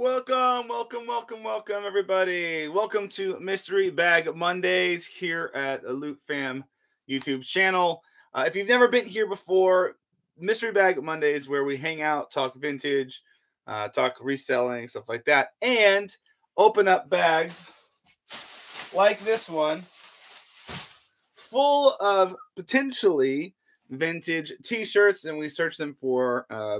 Welcome, welcome, welcome, welcome, everybody. Welcome to Mystery Bag Mondays here at Loot Fam YouTube channel. Uh, if you've never been here before, Mystery Bag Mondays, where we hang out, talk vintage, uh, talk reselling, stuff like that, and open up bags like this one, full of potentially vintage t-shirts, and we search them for uh,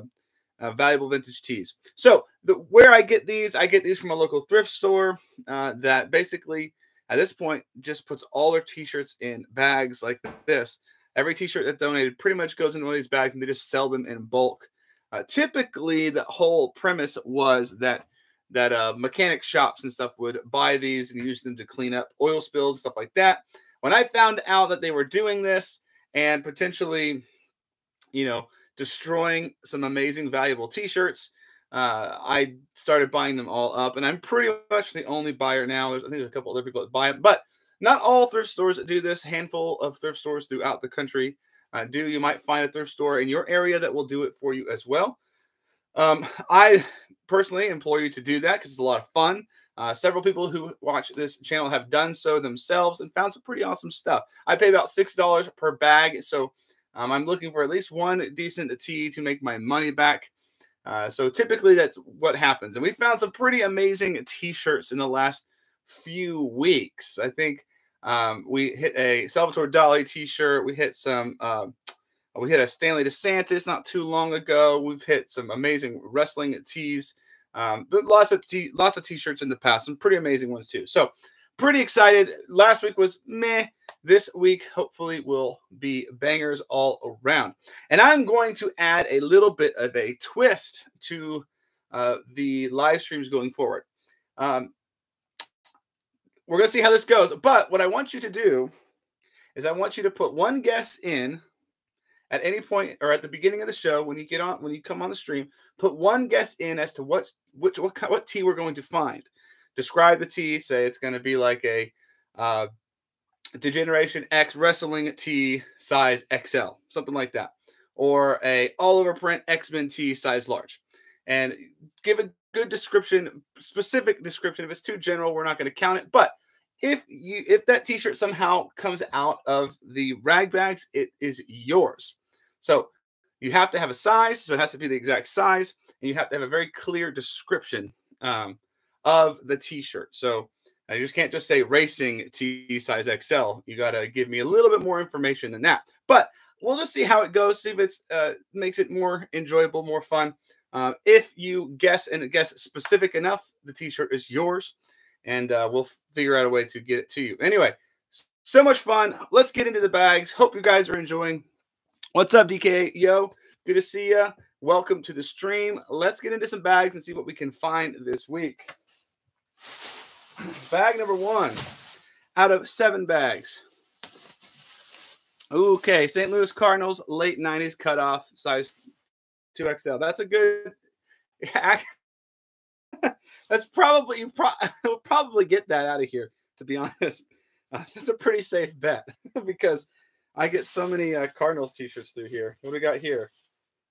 uh, valuable vintage tees. So the where I get these, I get these from a local thrift store uh, that basically at this point just puts all their t-shirts in bags like this. Every t-shirt that donated pretty much goes into one of these bags and they just sell them in bulk. Uh, typically, the whole premise was that that uh, mechanic shops and stuff would buy these and use them to clean up oil spills and stuff like that. When I found out that they were doing this and potentially, you know, destroying some amazing, valuable T-shirts. Uh, I started buying them all up, and I'm pretty much the only buyer now. There's, I think there's a couple other people that buy them, but not all thrift stores do this. Handful of thrift stores throughout the country uh, do. You might find a thrift store in your area that will do it for you as well. Um, I personally implore you to do that because it's a lot of fun. Uh, several people who watch this channel have done so themselves and found some pretty awesome stuff. I pay about six dollars per bag, so um, I'm looking for at least one decent tee to make my money back. Uh, so typically that's what happens. And we found some pretty amazing t-shirts in the last few weeks. I think um, we hit a Salvador Dali t-shirt. We hit some. Uh, we hit a Stanley DeSantis not too long ago. We've hit some amazing wrestling tees. Um, but lots of t- lots of t-shirts in the past. Some pretty amazing ones too. So pretty excited. Last week was meh. This week, hopefully, will be bangers all around. And I'm going to add a little bit of a twist to uh, the live streams going forward. Um, we're going to see how this goes. But what I want you to do is I want you to put one guess in at any point or at the beginning of the show when you get on when you come on the stream put one guess in as to what which what what tee we're going to find describe the tee say it's going to be like a uh, D-Generation X Wrestling T size XL, something like that, or a all over print X Men T size large, and give a good description, specific description. If it's too general, we're not going to count it. But if you if that T-shirt somehow comes out of the rag bags, it is yours. So you have to have a size, so it has to be the exact size, and you have to have a very clear description um, of the T-shirt. So you just can't just say racing T size XL. You got to give me a little bit more information than that. But we'll just see how it goes. See if it uh, makes it more enjoyable, more fun. Uh, if you guess and guess specific enough, the T-shirt is yours, and uh, we'll figure out a way to get it to you. Anyway, so much fun. Let's get into the bags. Hope you guys are enjoying. What's up, DK? Yo, good to see you. Welcome to the stream. Let's get into some bags and see what we can find this week. Bag number one out of seven bags. Okay, St. Louis Cardinals, late 90s cutoff, size 2XL. That's a good. That's probably you pro- will probably get that out of here. To be honest, uh, that's a pretty safe bet because I get so many uh, Cardinals t-shirts through here. What do we got here?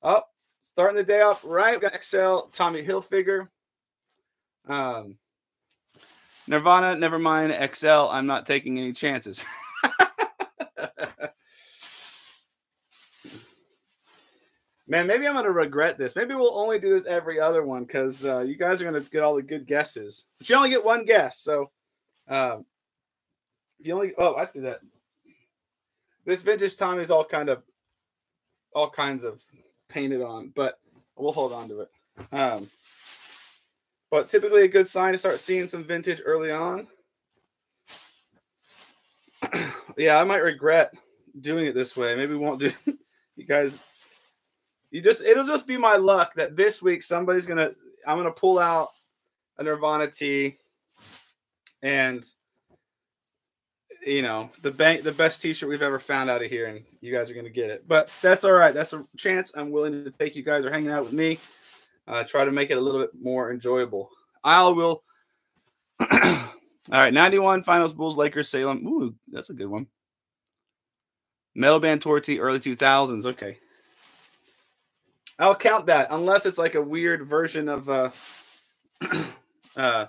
Oh, starting the day off right. We got XL Tommy Hilfiger. Um, Nirvana, never mind. XL, I'm not taking any chances. Man, maybe I'm to regret this. Maybe we'll only do this every other one because uh, you guys are to get all the good guesses. But you only get one guess. So um, you only, oh, I do that. This vintage Tommy is all kind of, all kinds of painted on, but we'll hold on to it. Um, but typically a good sign to start seeing some vintage early on. yeah, I might regret doing it this way. Maybe we won't do you guys you just it'll just be my luck that this week somebody's gonna I'm gonna pull out a Nirvana tee and you know the bank the best t-shirt we've ever found out of here and you guys are gonna get it but that's all right that's a chance i'm willing to take you guys are hanging out with me uh, try to make it a little bit more enjoyable. I will. All right, 91 finals Bulls, Lakers, Salem. Ooh, that's a good one. Metal Band Torty, early 2000s. Okay. I'll count that unless it's like a weird version of uh uh,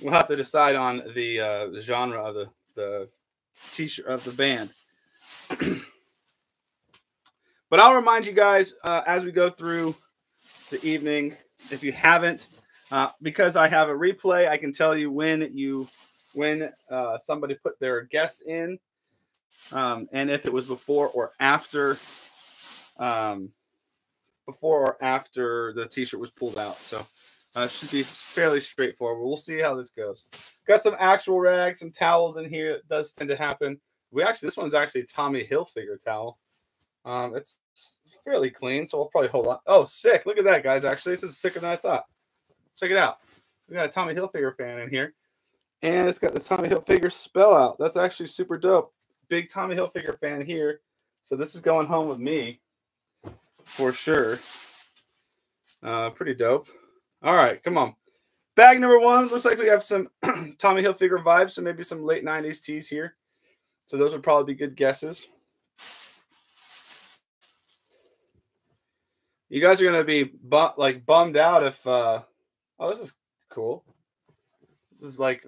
we'll have to decide on the, uh, the genre of the the t-shirt of the band. but I'll remind you guys uh, as we go through the evening, if you haven't, uh, because I have a replay, I can tell you when you when uh, somebody put their guess in, um, and if it was before or after, um, before or after the T-shirt was pulled out. So uh, should be fairly straightforward. We'll see how this goes. Got some actual rags, some towels in here. It does tend to happen. We actually, this one's actually Tommy Hilfiger towel. Um, it's fairly clean, so I'll probably hold on. Oh, sick! Look at that, guys. Actually, this is sicker than I thought. Check it out. We got a Tommy Hilfiger fan in here, and it's got the Tommy Hilfiger spell out. That's actually super dope. Big Tommy Hilfiger fan here. So this is going home with me for sure. Uh, pretty dope. All right, come on. Bag number one. Looks like we have some Tommy Hilfiger vibes, so maybe some late 90s tees here. So those would probably be good guesses. You guys are gonna be bu- like bummed out if uh oh this is cool. This is like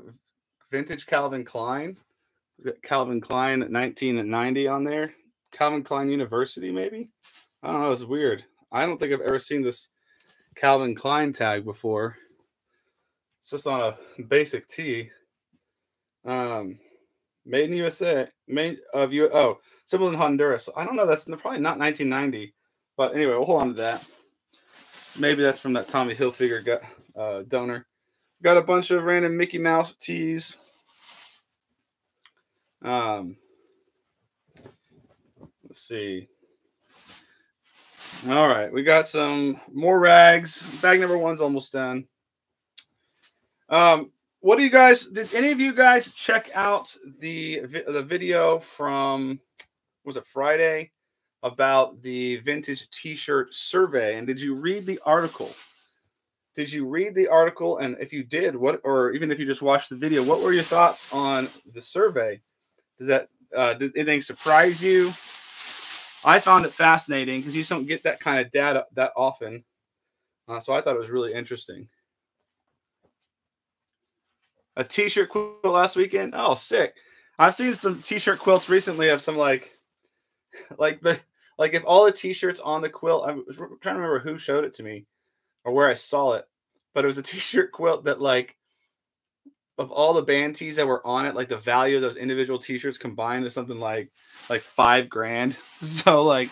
vintage Calvin Klein. Calvin Klein 1990 on there. Calvin Klein University, maybe. I don't know. It's weird. I don't think I've ever seen this Calvin Klein tag before. It's just on a basic tee. Um, made in USA, made of you. Oh, symbol in Honduras. I don't know. That's probably not 1990, but anyway, we'll hold on to that. Maybe that's from that Tommy Hilfiger got, uh, donor. Got a bunch of random Mickey Mouse tees. Um, let's see. All right, we got some more rags. Bag number one's almost done. Um, what do you guys? Did any of you guys check out the the video from was it Friday about the vintage T-shirt survey? And did you read the article? Did you read the article? And if you did, what or even if you just watched the video, what were your thoughts on the survey? Did that uh, did anything surprise you? I found it fascinating because you just don't get that kind of data that often. Uh, so I thought it was really interesting. A t-shirt quilt last weekend. Oh, sick! I've seen some t-shirt quilts recently of some like, like the like if all the t-shirts on the quilt. I was trying to remember who showed it to me, or where I saw it, but it was a t-shirt quilt that like of all the band tees that were on it, like the value of those individual t-shirts combined is something like like five grand. So like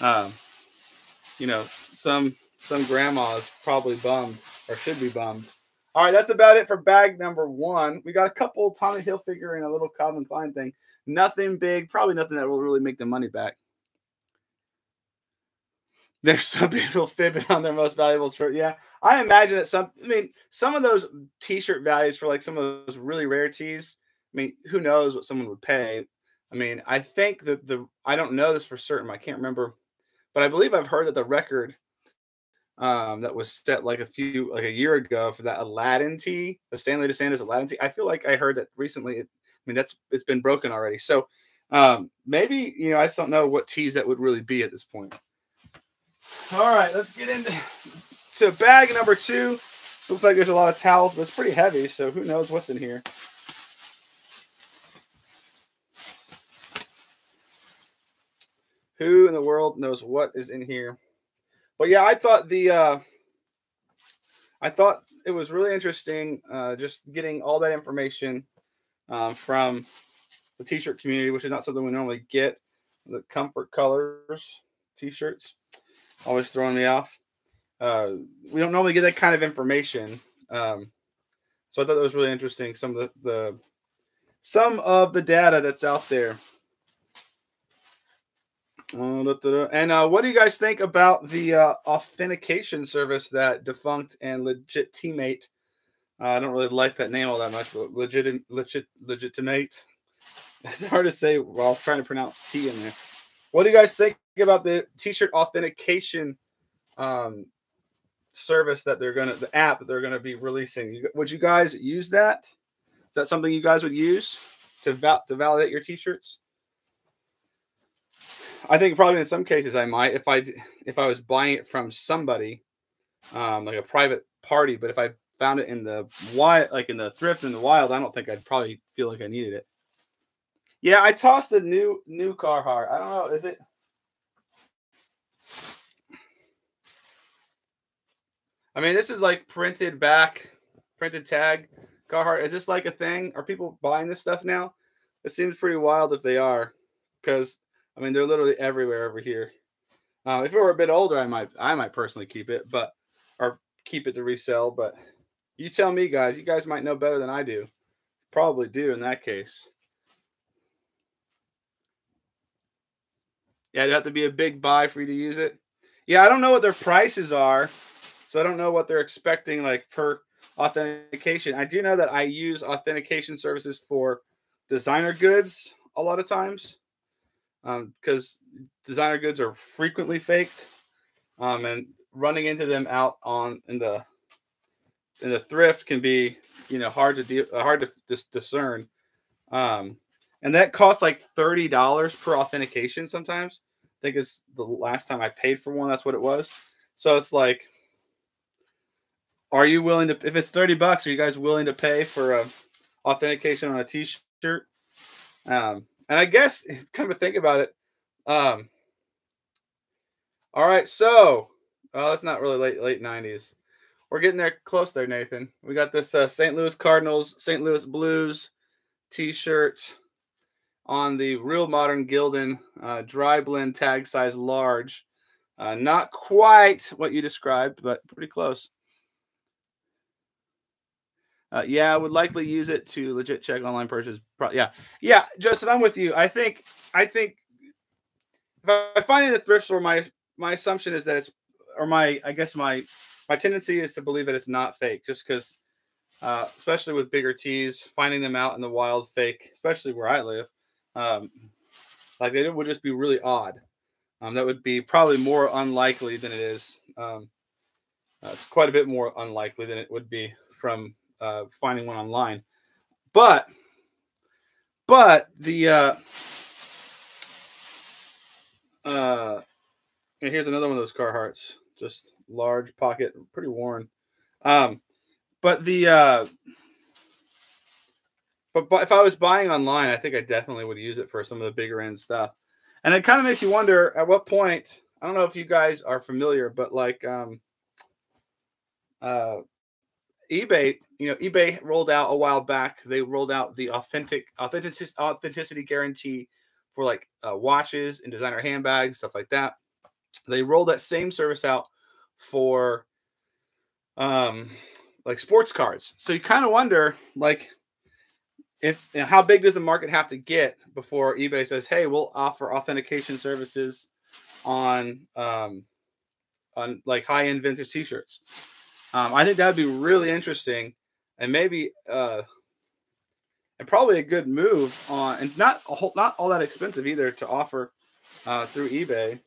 um you know, some some grandmas probably bummed or should be bummed. All right, that's about it for bag number one. We got a couple Tommy Hilfiger and a little Calvin Klein thing. Nothing big, probably nothing that will really make the money back. There's some people fibbing on their most valuable shirt. Yeah, I imagine that some. I mean, some of those T-shirt values for like some of those really rare tees. I mean, who knows what someone would pay? I mean, I think that the I don't know this for certain. I can't remember, but I believe I've heard that the record um, that was set like a few like a year ago for that Aladdin tee, the Stanley DeSantis Aladdin tee. I feel like I heard that recently. It, I mean, that's it's been broken already. So um, maybe you know I just don't know what tees that would really be at this point. All right, let's get into to bag number two. This looks like there's a lot of towels, but it's pretty heavy, so who knows what's in here. Who in the world knows what is in here? But yeah, I thought the uh I thought it was really interesting uh just getting all that information um, from the t-shirt community, which is not something we normally get. The comfort colors t-shirts always throwing me off. Uh, we don't normally get that kind of information. Um, so I thought that was really interesting. Some of the, the some of the data that's out there. And uh, what do you guys think about the uh, authentication service that Defunkd and legit teammate? Uh, I don't really like that name all that much, but legit, legit, legitimate. It's hard to say while trying to pronounce T in there. What do you guys think about the t-shirt authentication um, service that they're gonna, the app that they're gonna be releasing? Would you guys use that? Is that something you guys would use to val- to validate your t-shirts? I think probably in some cases I might if I if I was buying it from somebody, um, like a private party. But if I found it in the wild, like in the thrift in the wild, I don't think I'd probably feel like I needed it. Yeah, I tossed a new new Carhartt. I don't know, is it? I mean, this is like printed back, printed tag Carhartt. Is this like a thing? Are people buying this stuff now? It seems pretty wild if they are, because I mean they're literally everywhere over here. Uh, if it were a bit older, I might I might personally keep it, but or keep it to resell. But you tell me, guys. You guys might know better than I do. Probably do in that case. Yeah, it'd have to be a big buy for you to use it. Yeah, I don't know what their prices are, so I don't know what they're expecting like per authentication. I do know that I use authentication services for designer goods a lot of times because um, designer goods are frequently faked, um, and running into them out on in the in the thrift can be you know hard to deal hard to dis- discern. Um, and that costs like thirty dollars per authentication. Sometimes think it's the last time I paid for one. That's what it was. So it's like, are you willing to? If it's thirty bucks, are you guys willing to pay for a authentication on a T-shirt? Um, and I guess come to think about it, um, all right, so oh, it's not really late late nineties. We're getting there close there, Nathan. We got this uh, St. Louis Cardinals, St. Louis Blues T-shirt on the real modern Gildan uh, dry blend tag size large. Uh, not quite what you described, but pretty close. Uh, yeah, I would likely use it to legit check online purchase. Pro- yeah, yeah, Justin, I'm with you. I think I think if I find it at thrift store, my my assumption is that it's, or my I guess my my tendency is to believe that it's not fake, just because, uh, especially with bigger tees, finding them out in the wild fake, especially where I live, um, like it would just be really odd. Um, that would be probably more unlikely than it is. Um, uh, it's quite a bit more unlikely than it would be from uh, finding one online. But, but the uh, uh, here's another one of those Carhartts, just large pocket, pretty worn. Um, but the uh, but, but if I was buying online, I think I definitely would use it for some of the bigger end stuff. And it kind of makes you wonder at what point. I don't know if you guys are familiar, but like um, uh, eBay, you know, eBay rolled out a while back. They rolled out the authentic authenticity authenticity guarantee for like uh, watches and designer handbags, stuff like that. They rolled that same service out for um like sports cards. So you kind of wonder like if how big does the market have to get before eBay says, "Hey, we'll offer authentication services on um on like high-end vintage t-shirts." Um, I think that would be really interesting and maybe uh, and probably a good move on and not a whole, not all that expensive either to offer uh, through eBay.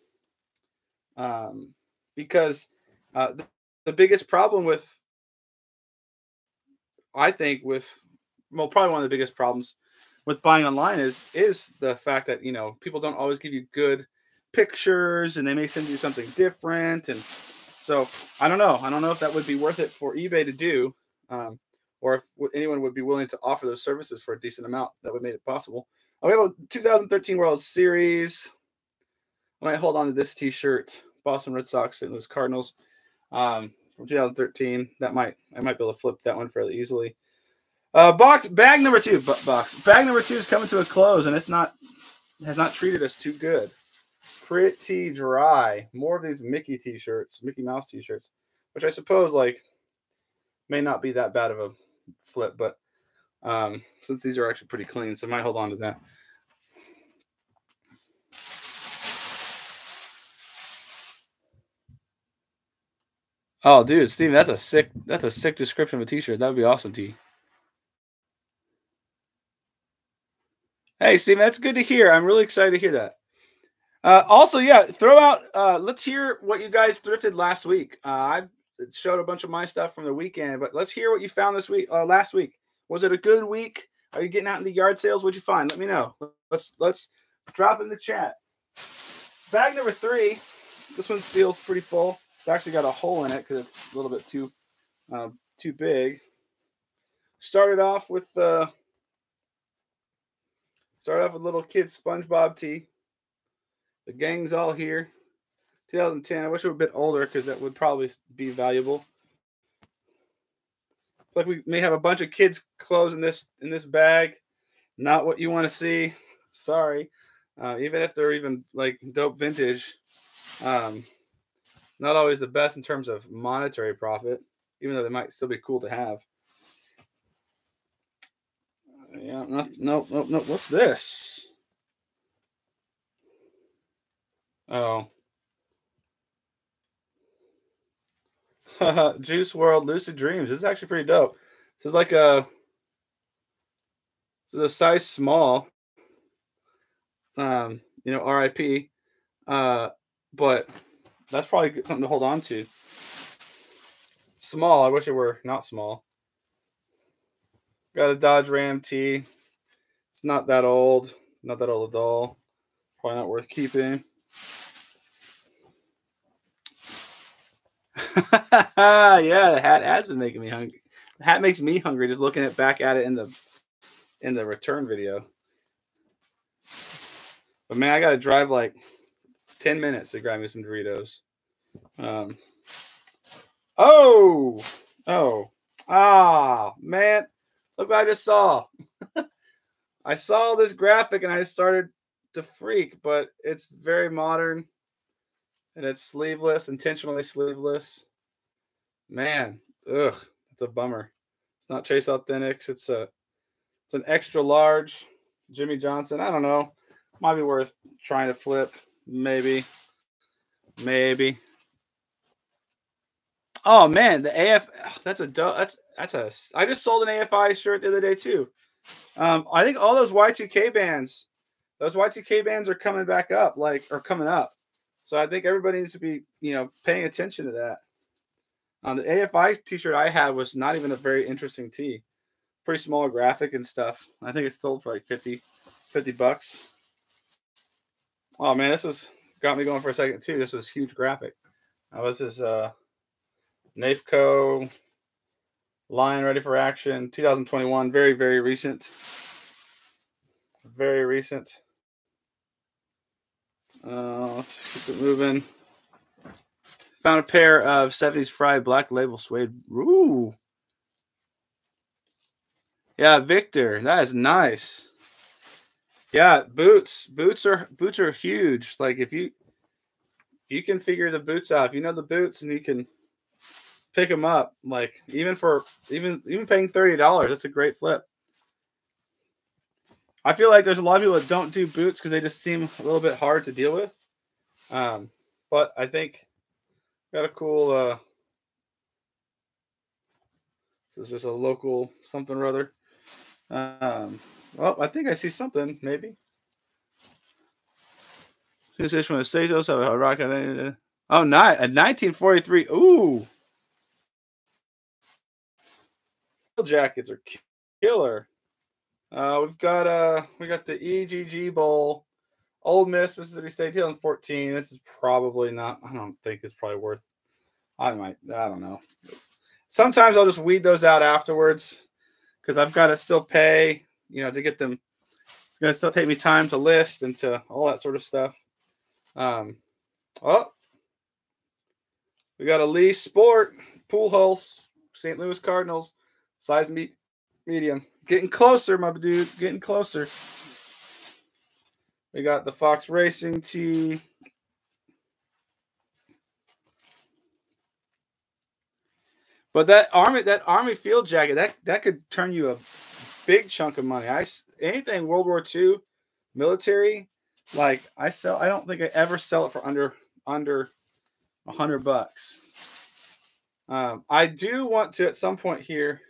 Um, because uh, the, the biggest problem with I think with well probably one of the biggest problems with buying online is is the fact that you know people don't always give you good pictures and they may send you something different and so I don't know. I don't know if that would be worth it for eBay to do, um, or if anyone would be willing to offer those services for a decent amount that would make it possible. Oh, we have a 2013 World Series. I might hold on to this T-shirt, Boston Red Sox, St. Louis Cardinals, um, from 2013. That might I might be able to flip that one fairly easily. Uh, box bag number two, box bag number two is coming to a close, and it's not has not treated us too good pretty dry. More of these Mickey t-shirts, Mickey Mouse t-shirts, which I suppose like may not be that bad of a flip, but um, since these are actually pretty clean, so I might hold on to that. Oh, dude, Steven, that's a sick that's a sick description of a t-shirt. That would be awesome, T. Hey, Steven, that's good to hear. I'm really excited to hear that. Uh, also, yeah, throw out. Uh, let's hear what you guys thrifted last week. Uh, I showed a bunch of my stuff from the weekend, but let's hear what you found this week. Uh, last week was it a good week? Are you getting out in the yard sales? What'd you find? Let me know. Let's let's drop in the chat. Bag number three. This one feels pretty full. It's actually got a hole in it because it's a little bit too uh, too big. Started off with uh started off with little kid SpongeBob tee. The gang's all here. 2010. I wish it were a bit older because that would probably be valuable. It's like we may have a bunch of kids' clothes in this in this bag. Not what you want to see. Sorry. Uh, even if they're even like dope vintage, um, not always the best in terms of monetary profit, even though they might still be cool to have. Yeah, no, no, no, no. What's this? Oh. Juice WRLD Lucid Dreams. This is actually pretty dope. This is like a this is a size small. Um, you know, RIP. Uh, but that's probably something to hold on to. Small. I wish it were not small. Got a Dodge Ram T. It's not that old. Not that old at all. Probably not worth keeping. yeah, the hat has been making me hungry. The hat makes me hungry just looking at back at it in the in the return video. But man, I gotta drive like 10 minutes to grab me some Doritos. Um Oh oh ah man. Look what I just saw. I saw this graphic and I started to freak, but it's very modern and it's sleeveless, intentionally sleeveless. Man, ugh, it's a bummer. It's not Chase Authentics. It's a it's an extra large Jimmie Johnson. I don't know. Might be worth trying to flip. Maybe. Maybe. Oh man, the AF that's a that's that's a I just sold an AFI shirt the other day too. Um, I think all those Y2K bands, those Y2K bands are coming back up, like are coming up. So I think everybody needs to be, you know, paying attention to that. Um, the AFI t-shirt I had was not even a very interesting tee. Pretty small graphic and stuff. I think it sold for like 50, 50 bucks. Oh man, this was got me going for a second too. This was huge graphic. Was this uh Nafco line ready for action 2021. Very, very recent. Very recent. Uh, let's keep it moving. Found a pair of 70s fried black label suede. Ooh. Yeah, Victor. That is nice. Yeah, boots. Boots are boots are huge. Like if you if you can figure the boots out, if you know the boots and you can pick them up, like even for even even paying thirty dollars, that's a great flip. I feel like there's a lot of people that don't do boots because they just seem a little bit hard to deal with. Um, but I think got a cool. Uh, this is just a local something or other. Um, well, I think I see something maybe. Sensation with Sazos have a rocket. Oh, not a 1943. Ooh, jackets are killer. Uh, we've got uh we got the EGG Bowl, Ole Miss, Mississippi State, 2014. This is probably not. I don't think it's probably worth. I might. I don't know. Sometimes I'll just weed those out afterwards because I've got to still pay. You know, to get them. It's gonna still take me time to list and to all that sort of stuff. Um. Oh. We got a Lee Sport pool holes, St. Louis Cardinals, size me- medium. Getting closer, my dude. Getting closer. We got the Fox Racing tee. But that army, that army field jacket, that that could turn you a big chunk of money. I anything World War II military, like I sell. I don't think I ever sell it for under under a hundred bucks. Um, I do want to at some point here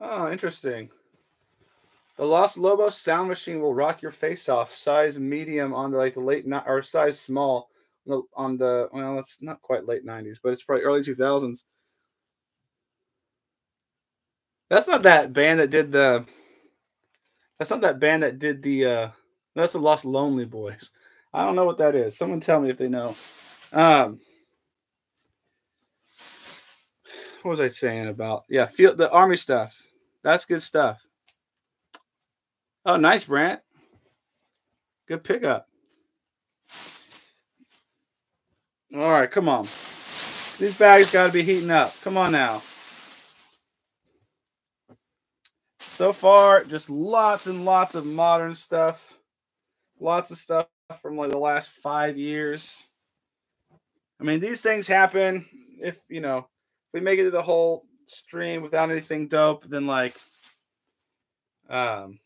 Oh, interesting. The Los Lobos sound machine will rock your face off. Size medium on the like the late ni- or size small on the well, it's not quite late '90s, but it's probably early 2000s. That's not that band that did the. That's not that band that did the. uh That's the Los Lonely Boys. I don't know what that is. Someone tell me if they know. Um, what was I saying about? Yeah, feel the army stuff. That's good stuff. Oh, nice, Brant. Good pickup. All right, come on. These bags got to be heating up. Come on now. So far, just lots and lots of modern stuff. Lots of stuff from like the last five years. I mean, these things happen if, you know, we make it to the whole stream without anything dope, then like, um,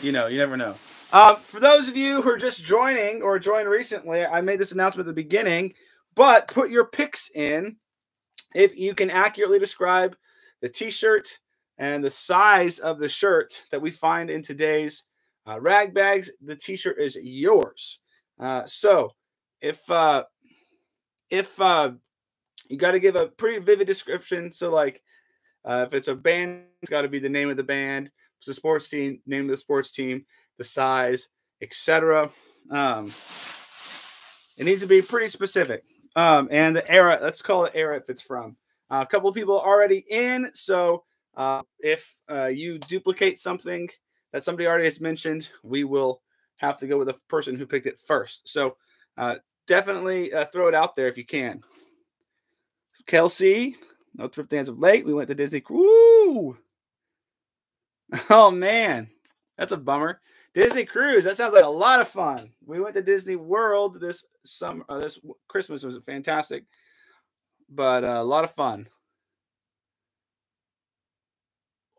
you know, you never know. Um, for those of you who are just joining or joined recently, I made this announcement at the beginning, but put your picks in if you can accurately describe the t-shirt and the size of the shirt that we find in today's uh, rag bags. The t-shirt is yours. Uh, so if uh, if uh, you got to give a pretty vivid description, so like uh, if it's a band, it's got to be the name of the band. If it's a sports team, name of the sports team, the size, etc. Um, it needs to be pretty specific. Um, and the era, let's call it era if it's from. Uh, a couple of people already in, so uh, if uh, you duplicate something that somebody already has mentioned, we will have to go with the person who picked it first. So uh, definitely uh, throw it out there if you can. Kelsey, no thrift as of late. We went to Disney. Woo! Oh man, that's a bummer. Disney cruise. That sounds like a lot of fun. We went to Disney World this summer. Uh, this Christmas was fantastic, but uh, a lot of fun.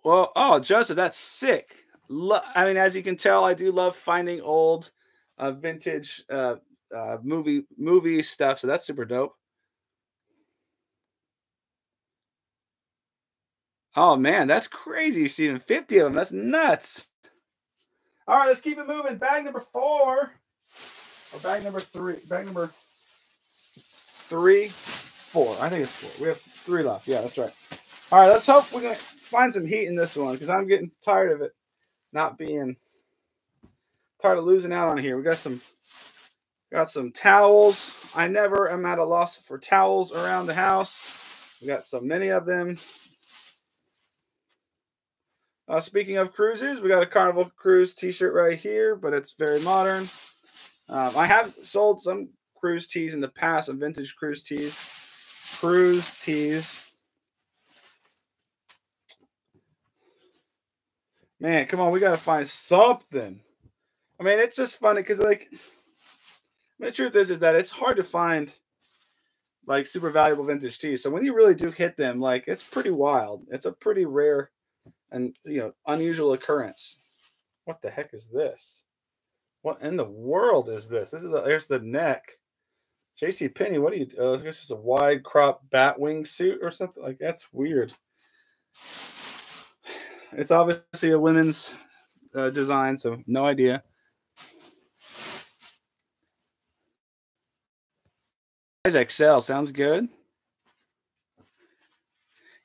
Well, oh, Joseph, that's sick. Lo- I mean, as you can tell, I do love finding old, uh, vintage uh, uh, movie movie stuff. So that's super dope. Oh man, that's crazy, Stephen. 50 of them. That's nuts. All right, let's keep it moving. Bag number four. Or bag number three. Bag number three, four. I think it's four. We have three left. Yeah, that's right. All right, let's hope we can find some heat in this one because I'm getting tired of it not being tired of losing out on here. We got some got some towels. I never am at a loss for towels around the house. We got so many of them. Uh, speaking of cruises, we got a Carnival Cruise t-shirt right here, but it's very modern. Um, I have sold some cruise tees in the past, some vintage cruise tees. Cruise tees. Man, come on, we got to find something. I mean, it's just funny because, like, the truth is, is that it's hard to find like super valuable vintage tees. So when you really do hit them, like, it's pretty wild. It's a pretty rare and you know unusual occurrence. What the heck is this? What in the world is this? This is the, there's the neck. J.C. Penney what do you? Uh, I guess it's a wide crop bat wing suit or something like that's weird. It's obviously a women's uh, design, so no idea. XL sounds good.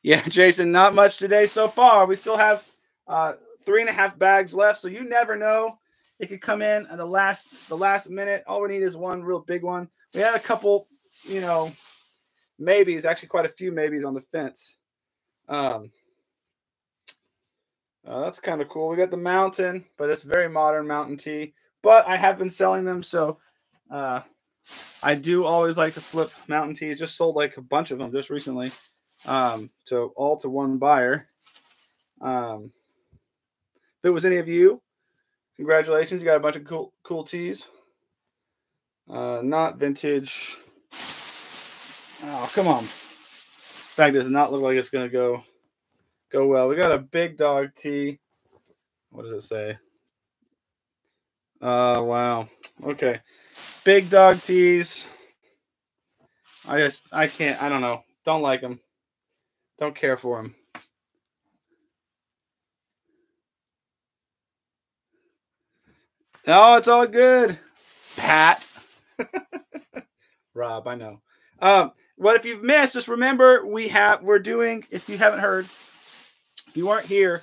Yeah, Jason, not much today so far. We still have uh, three and a half bags left, so you never know. It could come in at the last the last minute. All we need is one real big one. We had a couple, you know, maybes, actually quite a few maybes on the fence. Um, uh, that's kind of cool. We got the mountain, but it's very modern mountain tee. But I have been selling them, so uh, I do always like to flip mountain tees. Just sold like a bunch of them just recently um, to all to one buyer. Um, if it was any of you, congratulations! You got a bunch of cool cool tees. Uh, not vintage. Oh, come on. Fact does not look like it's gonna go go well. We got a big dog tee. What does it say? Oh uh, wow. Okay. Big dog tees. I just I can't I don't know. Don't like them. Don't care for him. No, it's all good. Pat. Rob, I know. Um, what if you've missed, just remember we have we're doing, if you haven't heard, if you weren't here,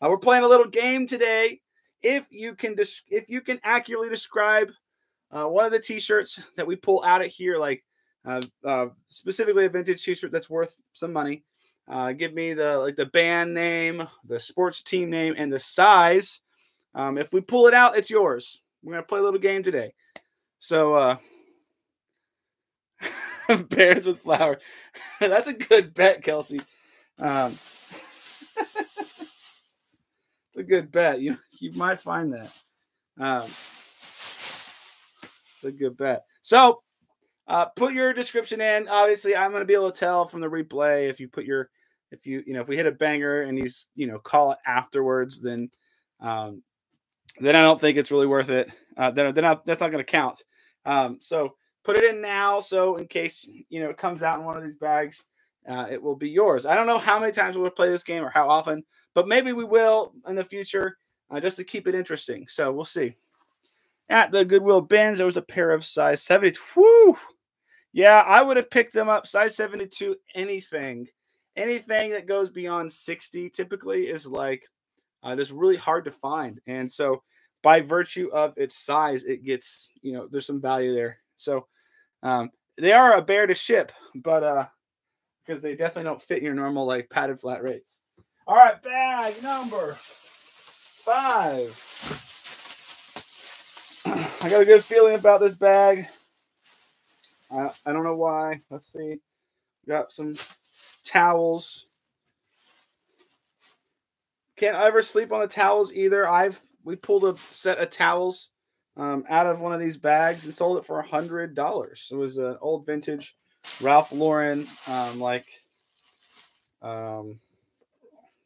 uh, we're playing a little game today. If you can if you can accurately describe uh, one of the t-shirts that we pull out of here, like uh, uh, specifically a vintage t-shirt that's worth some money. Uh, give me the like the band name, the sports team name, and the size. Um, if we pull it out, it's yours. We're gonna play a little game today. So uh bears with flour. That's a good bet, Kelsey. Um, it's a good bet. You you might find that. Um, it's a good bet. So uh, put your description in. Obviously, I'm going to be able to tell from the replay if you put your if you you know if we hit a banger and you you know call it afterwards, then um, then I don't think it's really worth it. Uh, then then that's not going to count. Um, so put it in now, so in case you know it comes out in one of these bags, uh, it will be yours. I don't know how many times we'll play this game or how often, but maybe we will in the future uh, just to keep it interesting. So we'll see. At the Goodwill bins, there was a pair of size 70. Whoo! Yeah, I would have picked them up size 72 anything. Anything that goes beyond 60 typically is like uh, just really hard to find. And so by virtue of its size, it gets, you know, there's some value there. So um, they are a bear to ship, but uh, because they definitely don't fit your normal like padded flat rates. All right, bag number five. I got a good feeling about this bag. I, I don't know why. Let's see. Got some towels. Can't ever sleep on the towels either. I've we pulled a set of towels um, out of one of these bags and sold it for a hundred dollars. It was an old vintage Ralph Lauren, um, like um,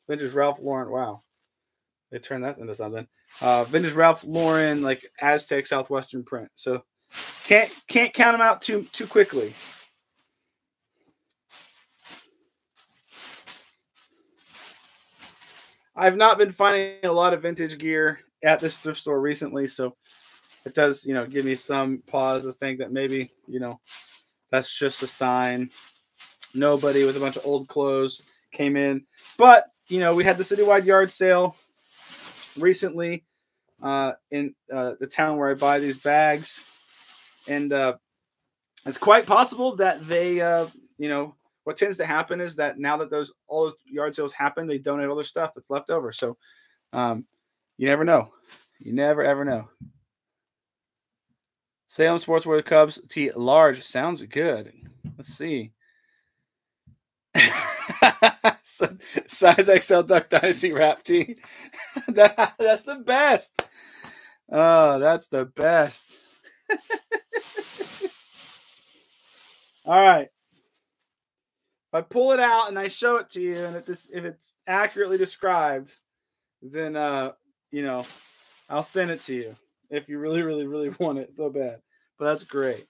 vintage Ralph Lauren. Wow, they turned that into something. Uh, vintage Ralph Lauren, like Aztec Southwestern print. So can't can't count them out too too quickly. I've not been finding a lot of vintage gear at this thrift store recently, so it does, you know, give me some pause to think that maybe, you know, that's just a sign. Nobody with a bunch of old clothes came in, but you know, we had the citywide yard sale recently uh, in uh, the town where I buy these bags and uh, it's quite possible that they, uh, you know, what tends to happen is that now that those all those yard sales happen, they donate all their stuff that's left over. So um, you never know. You never ever know. Salem Sportswear Cubs T large sounds good. Let's see. Size XL Duck Dynasty Wrap Tee. that, that's the best. Oh, that's the best. All right. I pull it out and I show it to you, and if this if it's accurately described, then uh, you know, I'll send it to you if you really, really, really want it so bad. But that's great.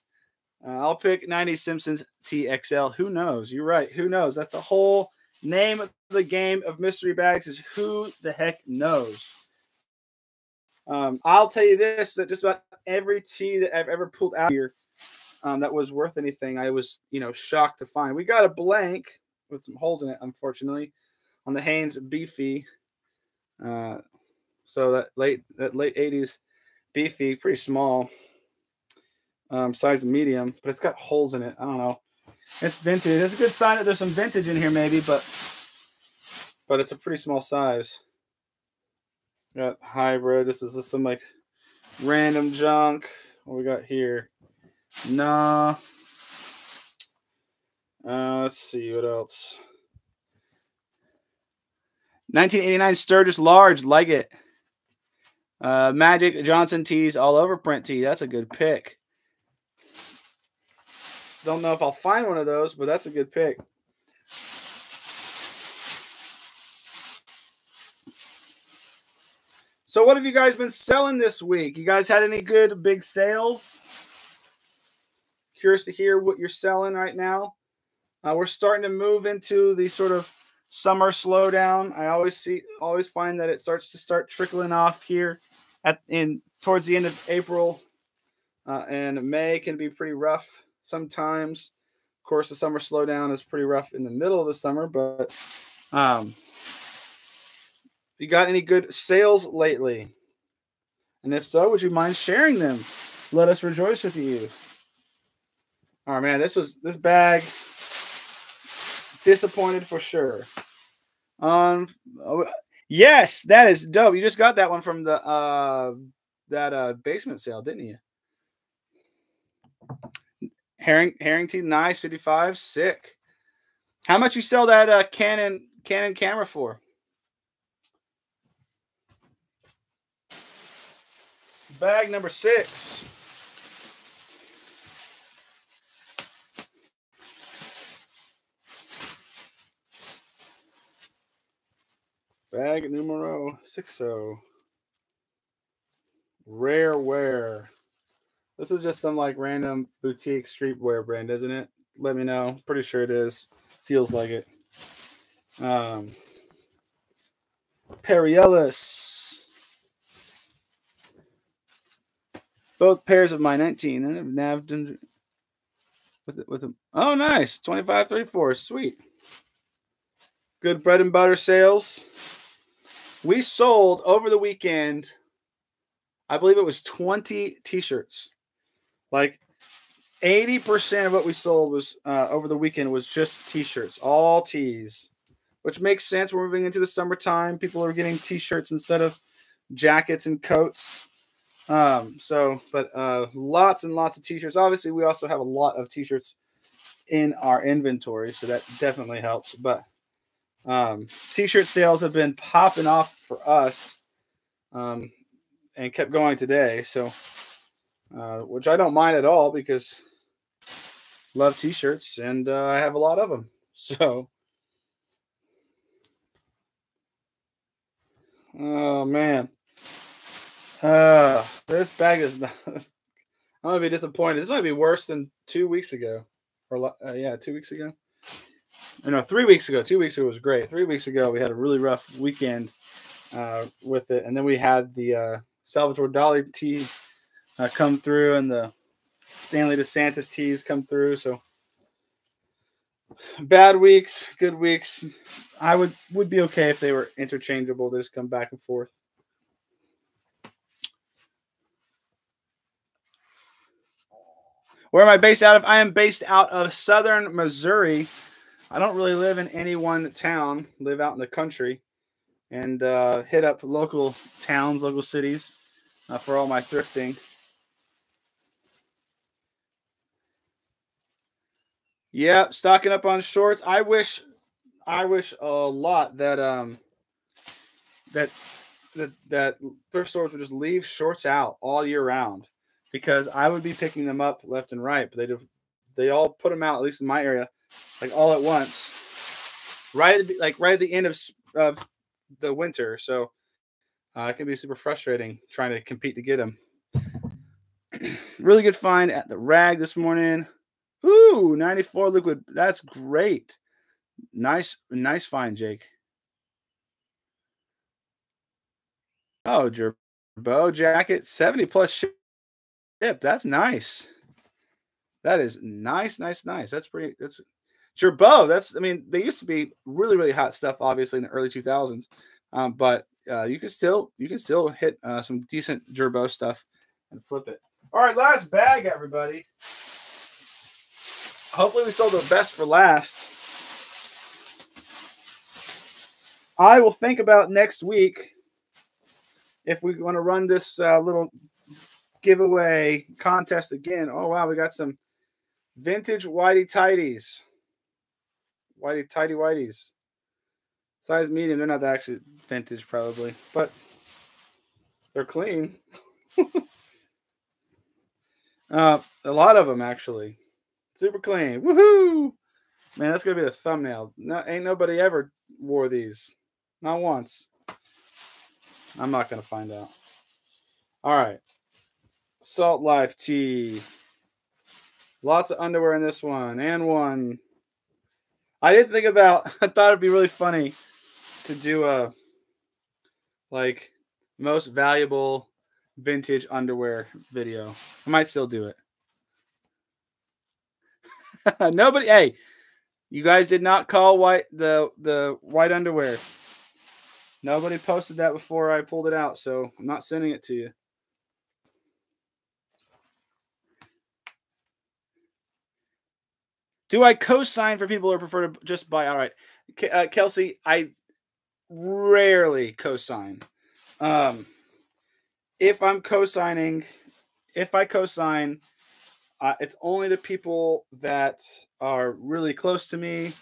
Uh, I'll pick 90 Simpsons TXL. Who knows? You're right. Who knows? That's the whole name of the game of mystery bags is who the heck knows. Um, I'll tell you this: that just about every tee that I've ever pulled out here um, that was worth anything, I was you know shocked to find. We got a blank with some holes in it, unfortunately, on the Hanes Beefy. Uh, so that late that late '80s Beefy, pretty small, um, size medium, but it's got holes in it. I don't know. It's vintage. It's a good sign that there's some vintage in here, maybe, but but it's a pretty small size. Got hybrid. This is just some like random junk. What we got here? Nah. Uh, let's see what else. 1989 Sturgis Large, like it. Uh, Magic Johnson tees all over print tee. That's a good pick. Don't know if I'll find one of those, but that's a good pick. So, what have you guys been selling this week? You guys had any good big sales? Curious to hear what you're selling right now. Uh, we're starting to move into the sort of summer slowdown. I always see, always find that it starts to start trickling off here at in towards the end of April, uh, and May can be pretty rough sometimes. Of course, the summer slowdown is pretty rough in the middle of the summer, but um, you got any good sales lately? And if so, would you mind sharing them? Let us rejoice with you. All right, man. This was this bag. Disappointed for sure. Um. Oh, yes, that is dope. You just got that one from the uh that uh basement sale, didn't you? Herring Harrington, nice, 55, sick. How much you sell that uh Canon Canon camera for? Bag number six. Bag numero six oh. Rare wear. This is just some like random boutique streetwear brand, isn't it? Let me know. Pretty sure it is. Feels like it. Um, Perry Ellis. Both pairs of my 19 and have nabbed and with it, with them. Oh, nice. 25 34. Sweet. Good bread and butter sales. We sold over the weekend, I believe it was 20 t shirts. Like 80% of what we sold was uh, over the weekend was just t-shirts, all tees, which makes sense. We're moving into the summertime. People are getting t-shirts instead of jackets and coats. Um, so, but uh, lots and lots of t-shirts. Obviously, we also have a lot of t-shirts in our inventory, so that definitely helps. But um, t-shirt sales have been popping off for us um, and kept going today. So uh, which I don't mind at all because love t-shirts and uh, I have a lot of them. So, oh man, uh, this bag is. Not, I'm gonna be disappointed. This might be worse than two weeks ago, or uh, yeah, two weeks ago. You know, three weeks ago. Two weeks ago was great. Three weeks ago we had a really rough weekend uh, with it, and then we had the uh, Salvador Dali tee uh, come through and the Stanley DeSantis tees come through. So bad weeks, good weeks. I would would be okay if they were interchangeable. They just come back and forth. Where am I based out of? I am based out of southern Missouri. I don't really live in any one town. Live out in the country, and uh, hit up local towns, local cities uh, for all my thrifting. Yeah, stocking up on shorts. I wish, I wish a lot that um that that that thrift stores would just leave shorts out all year round because I would be picking them up left and right, but they do they all put them out at least in my area like all at once, right at the, like right at the end of of the winter. So uh, it can be super frustrating trying to compete to get them. really good find at the rag this morning. Ooh, 94 liquid. That's great. Nice, nice find, Jake. Oh, Girbaud jacket, 70 plus ship. That's nice. That is nice, nice, nice. That's pretty. That's Girbaud. That's, I mean, they used to be really, really hot stuff, obviously, in the early 2000s. Um, but uh, you can still, you can still hit uh, some decent Girbaud stuff and flip it. All right, last bag, everybody hopefully we sold the best for last. I will think about next week if we want to run this uh, little giveaway contest again. Oh wow, we got some vintage whitey tidies, whitey tidy whiteys, size medium. They're not actually vintage probably, but they're clean. uh, a lot of them actually. Super clean. Woohoo! Man, that's gonna be the thumbnail. No, ain't nobody ever wore these. Not once. I'm not gonna find out. All right. Salt Life Tee. Lots of underwear in this one, and one. I didn't think about. I thought it'd be really funny to do a like most valuable vintage underwear video. I might still do it. Nobody. Hey, you guys did not call white the the white underwear. Nobody posted that before I pulled it out, so I'm not sending it to you. Do I co-sign for people or prefer to just buy outright? Uh, Kelsey, I rarely co-sign. Um, if I'm co-signing, if I co-sign, uh, it's only to people that are really close to me,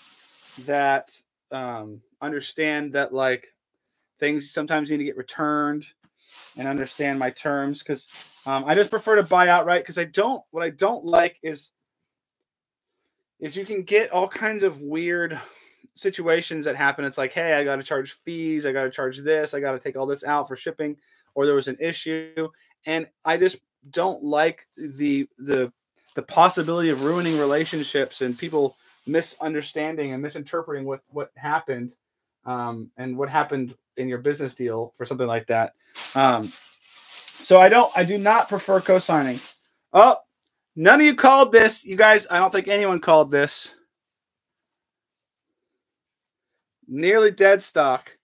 that um, understand that like things sometimes need to get returned, and understand my terms. Because um, I just prefer to buy outright. Because I don't. What I don't like is is you can get all kinds of weird situations that happen. It's like, hey, I got to charge fees, I got to charge this, I got to take all this out for shipping, or there was an issue, and I just don't like the the the possibility of ruining relationships and people misunderstanding and misinterpreting what what happened um, and what happened in your business deal for something like that. Um, so I don't, I do not prefer co-signing. Oh, None of you called this. You guys, I don't think anyone called this. Nearly dead stock.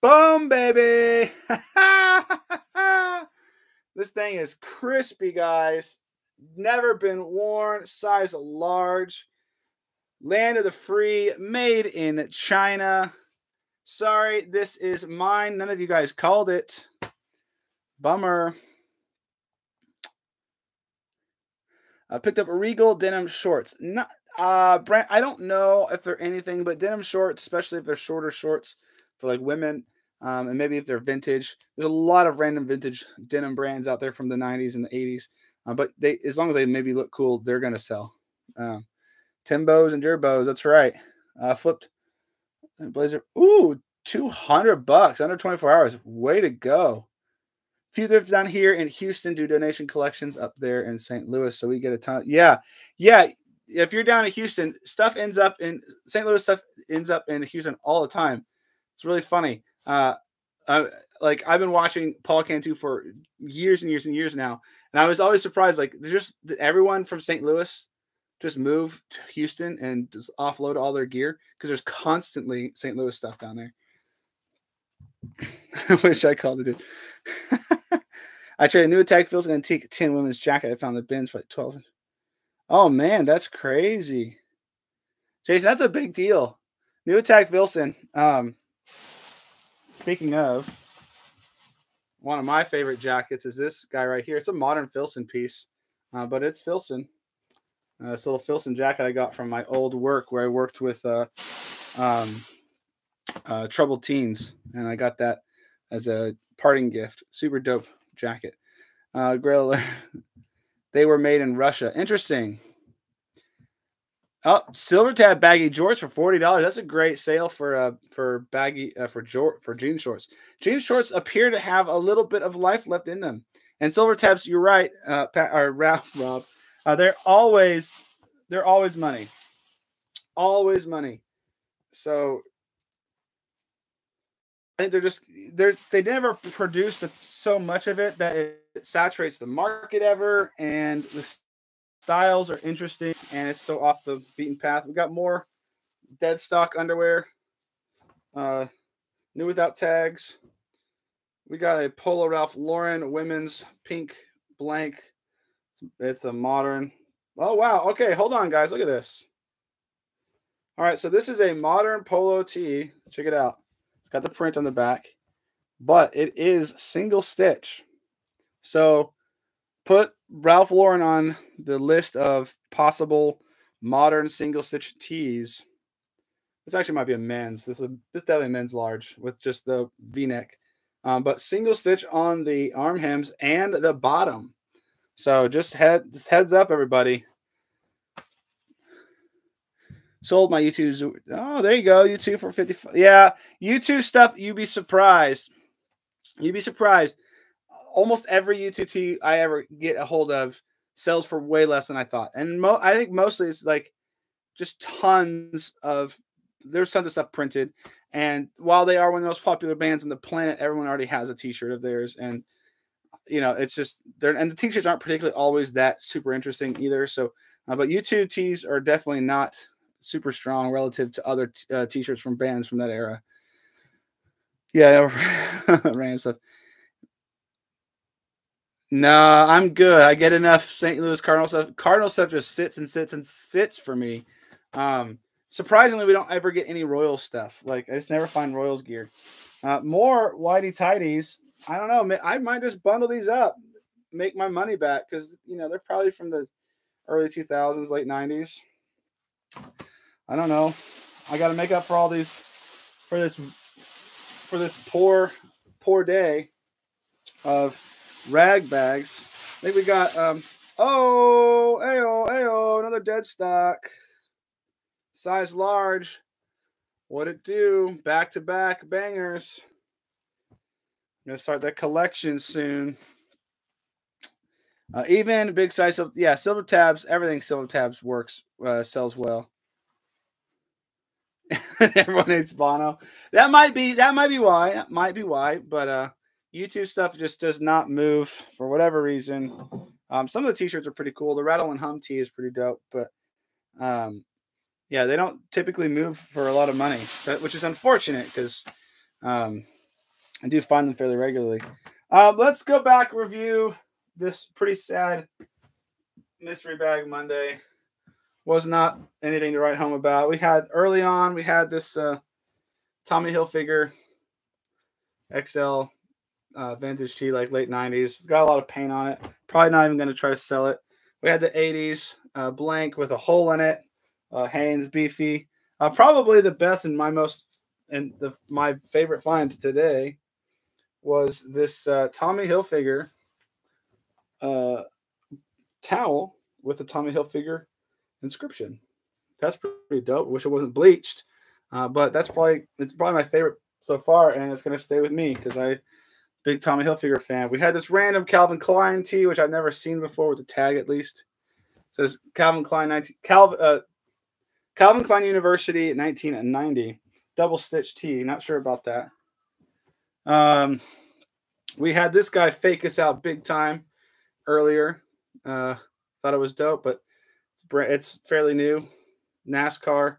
Boom, baby. this thing is crispy, guys. Never been worn. Size large. Land of the free. Made in China. Sorry, this is mine. None of you guys called it. Bummer. I picked up Regal denim shorts. Not uh Brent, I don't know if they're anything but denim shorts, especially if they're shorter shorts for like women. Um, and maybe if they're vintage. There's a lot of random vintage denim brands out there from the 90s and the 80s. Uh, but they as long as they maybe look cool, they're gonna sell. Um, Timbos and Gerbos, that's right. Uh, flipped blazer. Ooh, 200 bucks under 24 hours. Way to go few thrift down here in Houston do donation collections up there in St. Louis, so we get a ton. Yeah, yeah. If you're down in Houston, stuff ends up in St. Louis. Stuff ends up in Houston all the time. It's really funny. Uh, like I've been watching Paul Cantu for years and years and years now, and I was always surprised. Like there's just everyone from St. Louis just move to Houston and just offload all their gear because there's constantly St. Louis stuff down there. I wish I called it. I traded new attack Filson antique tin women's jacket I found the bins for like 12. Oh man, that's crazy. Jason, that's a big deal. New attack Wilson. Um, speaking of, one of my favorite jackets is this guy right here. It's a modern Filson piece, uh, but it's Filson. Uh, this little Filson jacket I got from my old work where I worked with uh, um, uh, troubled teens, and I got that as a parting gift. Super dope jacket. Uh, grill. they were made in Russia. Interesting. Oh, silver tab baggy jorts for forty dollars. That's a great sale for uh for baggy uh, for jor- for jean shorts. Jean shorts appear to have a little bit of life left in them. And silver tabs, you're right, uh, Pat, or Ralph, Rob. Uh, they're always they're always money, always money. So I think they're just they're they never produce so much of it that it saturates the market ever, and the styles are interesting, and it's so off the beaten path. We got more dead stock underwear, uh, new without tags. We got a Polo Ralph Lauren women's pink blank. It's, it's a modern. Oh wow! Okay, hold on, guys. Look at this. All right, so this is a modern polo tee. Check it out. It's got the print on the back, but it is single stitch. So put Ralph Lauren on the list of possible modern single stitch tees. This actually might be a men's. This is this is definitely a men's large with just the V-neck. Um, but single stitch on the arm hems and the bottom. So just head just heads up, everybody. Sold my YouTube. Oh, there you go. U2 for 50. Yeah, U2 stuff, you'd be surprised. You'd be surprised. Almost every U2 tee I ever get a hold of sells for way less than I thought. And mo- I think mostly it's like just tons of there's tons of stuff printed. And while they are one of the most popular bands on the planet, everyone already has a t-shirt of theirs. And you know, it's just they're and the t-shirts aren't particularly always that super interesting either. So, uh, but U2 tees are definitely not super strong relative to other t- uh, t-shirts from bands from that era. Yeah, random stuff. Nah, I'm good. I get enough St. Louis Cardinal stuff. Cardinal stuff just sits and sits and sits for me. Um, surprisingly, we don't ever get any Royal stuff. Like I just never find Royals gear. Uh, more whitey tidies. I don't know. I might just bundle these up, make my money back because you know they're probably from the early 2000s, late 90s. I don't know. I got to make up for all these for this for this poor poor day of rag bags. I think we got um oh ayo ayo another dead stock size large. What it do? Back to back bangers. I'm gonna start that collection soon. Uh, even big size yeah, silver tabs, everything silver tabs works, uh, sells well. Everyone hates Bono. That might be that might be why. That might be why. But uh U2 stuff just does not move for whatever reason. Um, some of the t-shirts are pretty cool. The Rattle and Hum tee is pretty dope, but um, yeah, they don't typically move for a lot of money, which is unfortunate because um, I do find them fairly regularly. Um, let's go back review this pretty sad mystery bag Monday. Was not anything to write home about. We had early on, we had this uh, Tommy Hilfiger XL uh, vintage tee, like late 90s. It's got a lot of paint on it. Probably not even going to try to sell it. We had the 80s uh, blank with a hole in it uh, Hanes beefy. Uh, probably the best and my most and the my favorite find today was this uh, Tommy Hilfiger uh, towel with a Tommy Hilfiger inscription. That's pretty dope. Wish it wasn't bleached, uh, but that's probably it's probably my favorite so far, and it's gonna stay with me because I big Tommy Hilfiger fan. We had this random Calvin Klein tee, which I've never seen before with a tag at least. It says Calvin Klein 19 Calvin uh, Calvin Klein University, 1990. Double stitch tee. Not sure about that. Um, we had this guy fake us out big time earlier. Uh, thought it was dope, but it's, it's fairly new. NASCAR,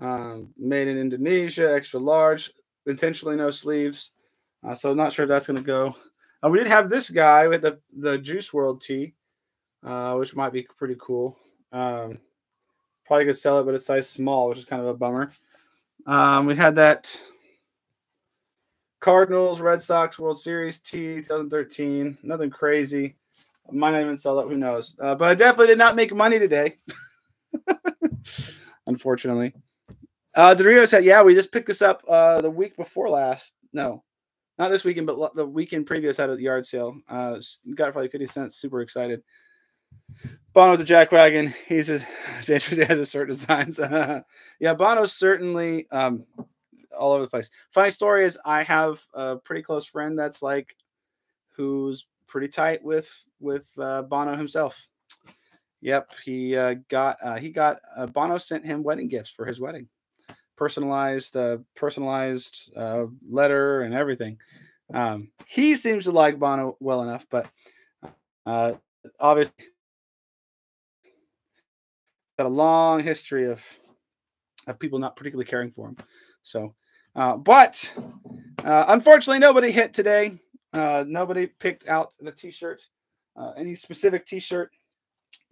um, made in Indonesia, extra large, intentionally no sleeves. Uh, so not sure if that's going to go. Uh, we did have this guy with the the Juice WRLD tee, uh, which might be pretty cool. Um, Probably could sell it, but it's size small, which is kind of a bummer. Um, we had that Cardinals, Red Sox World Series T 2013. Nothing crazy. Might not even sell it. Who knows? Uh, but I definitely did not make money today. Unfortunately. Uh, Dorito said, yeah, we just picked this up uh, the week before last. No, not this weekend, but the weekend previous out of the yard sale. Uh, got it for like 50 cents. Super excited. Bono's a jackwagon. He's as, as interesting as a certain designs. yeah, Bono's certainly um, all over the place. Funny story is I have a pretty close friend that's like who's pretty tight with with uh, Bono himself. Yep, he uh, got uh, he got uh, Bono sent him wedding gifts for his wedding, personalized uh, personalized uh, letter and everything. Um, he seems to like Bono well enough, but uh, obviously got a long history of of people not particularly caring for him. So, uh, but uh, unfortunately, nobody hit today. Uh, nobody picked out the T-shirt, uh, any specific T-shirt.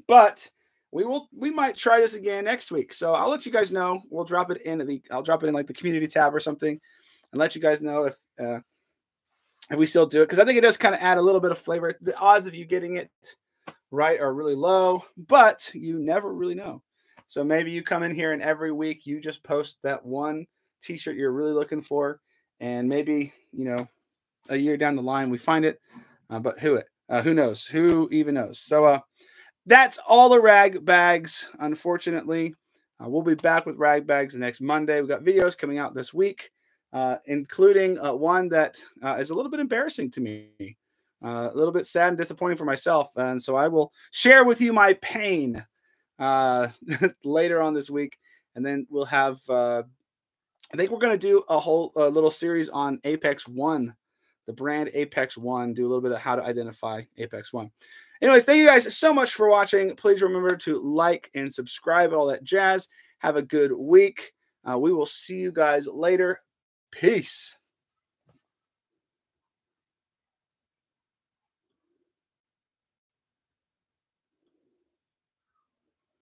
But we will. We might try this again next week. So I'll let you guys know. We'll drop it in the. I'll drop it in like the community tab or something, and let you guys know if uh, if we still do it because I think it does kind of add a little bit of flavor. The odds of you getting it right are really low, but you never really know. So maybe you come in here and every week you just post that one t-shirt you're really looking for, and maybe you know a year down the line we find it, uh, but who it uh, who knows who even knows. So uh, that's all the rag bags. Unfortunately, uh, we'll be back with rag bags next Monday. We've got videos coming out this week, uh, including uh, one that is a little bit embarrassing to me. A little bit sad and disappointing for myself. And so I will share with you my pain uh, later on this week. And then we'll have, I think we're going to do a whole a little series on Apex One, the brand Apex One, do a little bit of how to identify Apex One. Anyways, thank you guys so much for watching. Please remember to like and subscribe, all that jazz. Have a good week. Uh, we will see you guys later. Peace.